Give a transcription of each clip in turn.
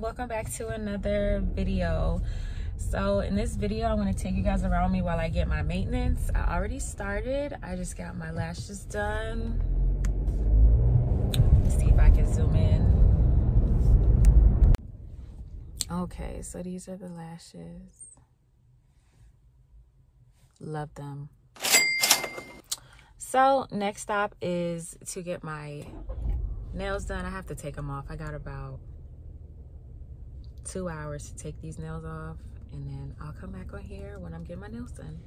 welcome back to another video. So in this video i'm going to take you guys around me while i get my maintenance. I already started. I just got my lashes done. Let's see if i can zoom in okay so these are the lashes. Love them. So next stop is to get my nails done. I have to take them off. I got about two hours to take these nails off and then I'll come back on here when I'm getting my nails done.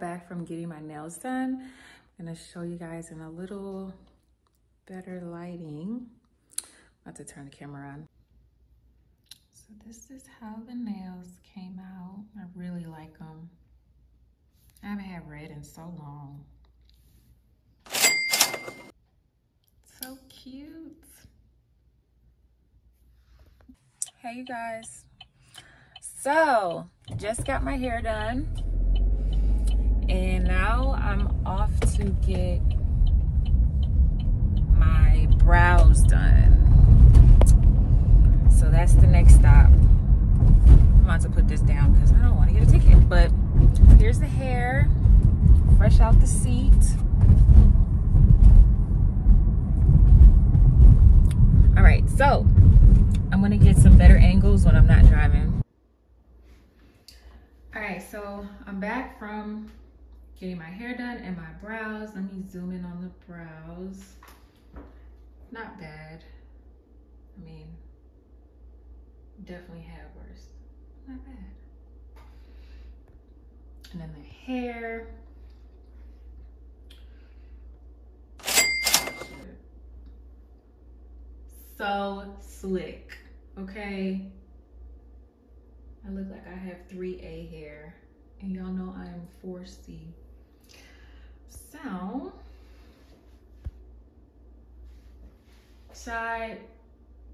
Back from getting my nails done. I'm gonna show you guys in a little better lighting. I'm about to turn the camera on. So this is how the nails came out. I really like them. I haven't had red in so long. So cute. Hey you guys. So, just got my hair done. And now I'm off to get my brows done. So that's the next stop. I'm about to put this down because I don't want to get a ticket. But here's the hair, fresh out the seat. All right, so I'm gonna get some better angles when I'm not driving. All right, so I'm back from getting my hair done and my brows. Let me zoom in on the brows. Not bad. I mean, definitely had worse. Not bad. And then the hair. So slick, okay? I look like I have 3A hair and y'all know I am 4C. So, side,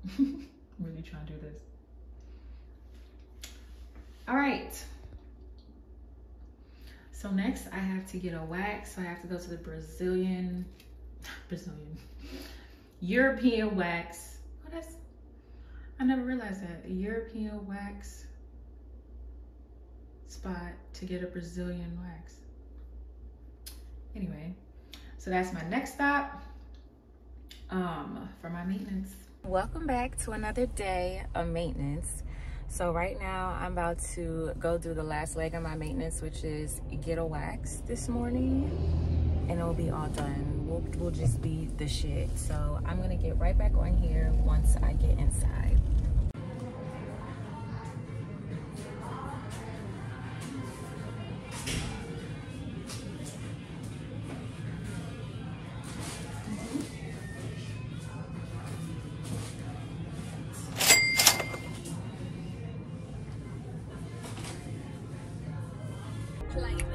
really trying to do this. All right. So next I have to get a wax. So I have to go to the Brazilian, Brazilian, European wax. Oh, I never realized that. European wax spot to get a Brazilian wax. Anyway, so that's my next stop um, for my maintenance. Welcome back to another day of maintenance. So right now I'm about to go do the last leg of my maintenance, which is get a wax this morning and it'll be all done. We'll, we'll just be the shit. So I'm gonna get right back on here once I get inside.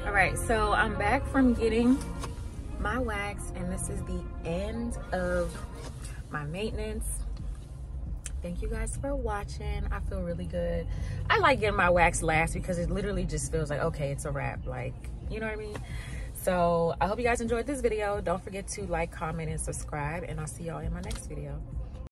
All right, so I'm back from getting my wax and this is the end of my maintenance. Thank you guys for watching. I feel really good. I like getting my wax last because it literally just feels like, okay, it's a wrap. Like, you know what I mean? So I hope you guys enjoyed this video. Don't forget to like, comment, and subscribe. And I'll see y'all in my next video.